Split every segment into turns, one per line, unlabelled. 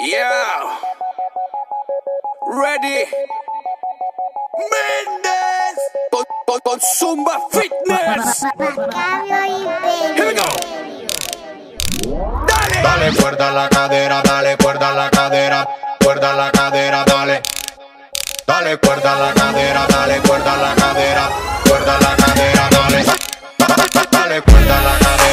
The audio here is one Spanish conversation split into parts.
Yeah. Ready. Méndez. Con, con, con Zumba Fitness. Here we go. Dale.
Dale cuerda a la cadera, dale cuerda a la cadera, cuerda a la cadera, dale. Dale cuerda a la cadera, dale cuerda a la cadera, cuerda a la cadera, dale. Dale cuerda a la cadera,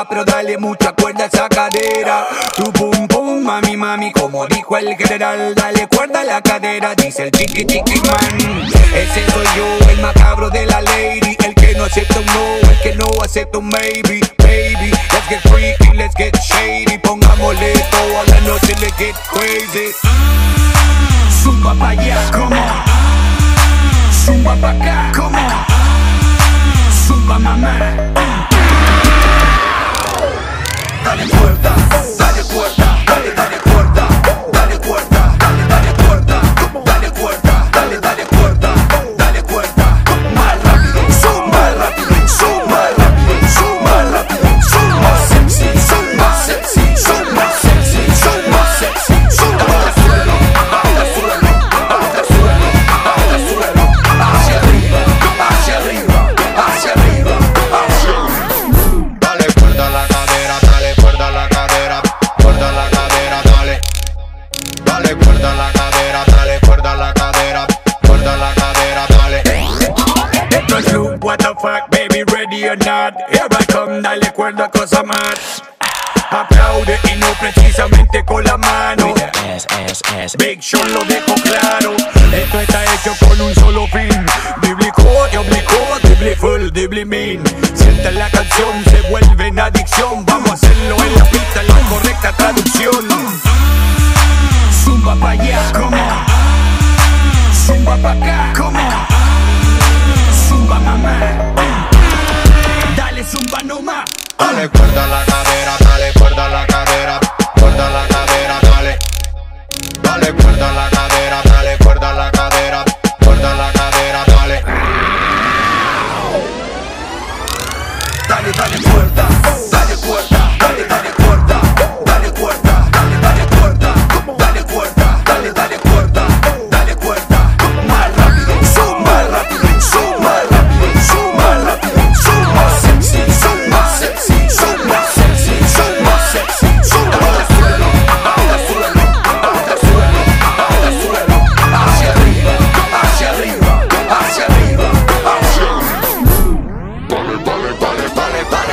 como pero dale mucha cuerda a esa cadera. Tu pum pum, mami, mami, como dijo el general, dale cuerda a la cadera, dice el chiqui chiqui man. Ese soy yo, el macabro de la lady, el que no acepta un no, el que no acepta un maybe, baby. Let's get freaky, let's get shady, pongámosle todo a la noche, let's get crazy. Zumba pa' allá, come on. Zumba pa' acá, come on. Zumba mamá. Fuck, baby, ready or not. Here I come, dale cuerda, cosa más. Aplaude y no precisamente con la mano. Big Sean lo dejo claro. Esto está hecho con un solo fin. Bíblico, diablico, dible full, dible mean. Siente la canción, se vuelve en adicción. Vamos a hacerlo en la pista, la correcta traducción